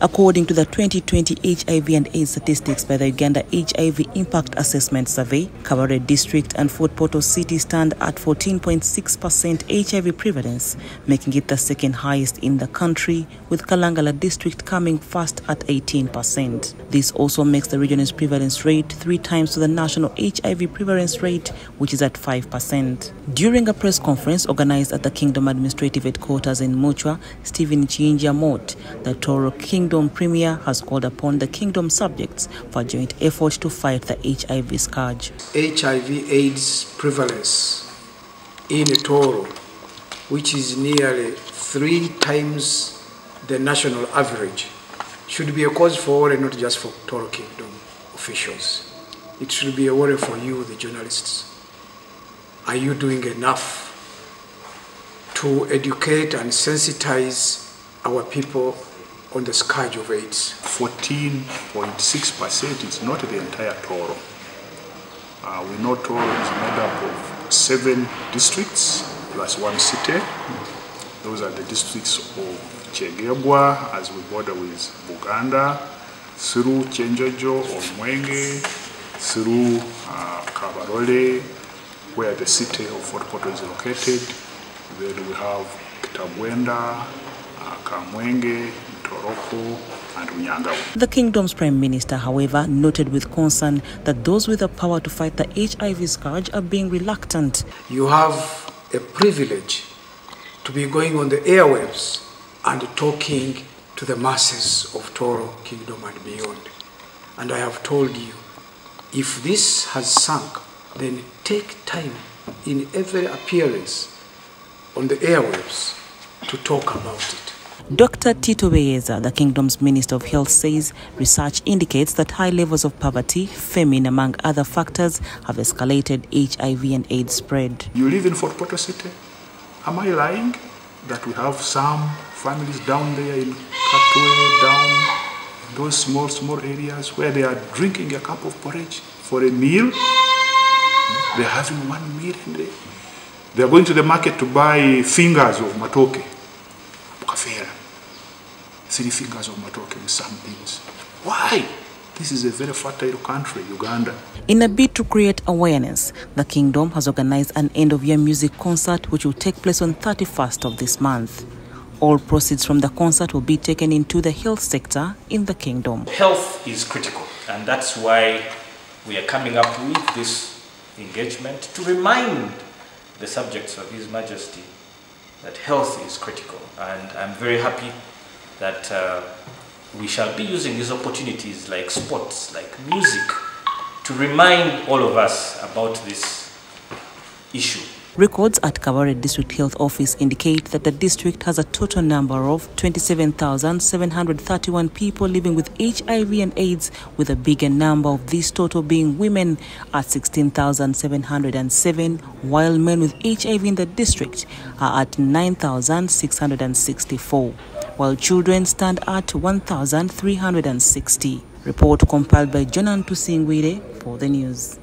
According to the 2020 HIV and AIDS statistics by the Uganda HIV Impact Assessment Survey, Kabarole District and Fort Portal City stand at 14.6% HIV prevalence, making it the second highest in the country, with Kalangala District coming first at 18%. This also makes the region's prevalence rate three times to the national HIV prevalence rate, which is at 5%. During a press conference organized at the Kingdom Administrative Headquarters in Mucwa, Stephen Chinja Mott, the Toro Kingdom Premier has called upon the Kingdom subjects for joint effort to fight the HIV scourge. HIV AIDS prevalence in Toro, which is nearly three times the national average, should be a cause for worry not just for Toro Kingdom officials. It should be a worry for you, the journalists. Are you doing enough to educate and sensitize our people on the scourge of AIDS? 14.6% is not the entire Toro. Uh, we know Toro is made up of seven districts plus one city. Those are the districts of Kyegegwa as we border with Buganda, through Kyenjojo Mwenge, through uh, Kabarole, where the city of Fort Portal is located. Then we have Kitagwenda, uh, Kamwenge. The kingdom's prime minister, however, noted with concern that those with the power to fight the HIV scourge are being reluctant. You have a privilege to be going on the airwaves and talking to the masses of Toro Kingdom and beyond. And I have told you, if this has sunk, then take time in every appearance on the airwaves to talk about it. Dr. Tito Beyeza, the kingdom's Minister of Health, says research indicates that high levels of poverty, famine, among other factors, have escalated HIV and AIDS spread. You live in Fort Portal City? Am I lying that we have some families down there in Katwe, down those small, small areas where they are drinking a cup of porridge for a meal? They're having one meal in there. They are going to the market to buy fingers of matoke, kafera, three fingers of matoke with some beans. Why? This is a very fertile country, Uganda. In a bid to create awareness, the kingdom has organized an end of year music concert which will take place on 31st of this month. All proceeds from the concert will be taken into the health sector in the kingdom. Health is critical, and that's why we are coming up with this engagement to remind the subjects of His Majesty that health is critical. And I'm very happy that uh, we shall be using these opportunities like sports, like music, to remind all of us about this issue. Records at Kabarole District Health Office indicate that the district has a total number of 27,731 people living with HIV and AIDS, with a bigger number of these total being women at 16,707, while men with HIV in the district are at 9,664, while children stand at 1,360. Report compiled by Jonan Tusingwire for the news.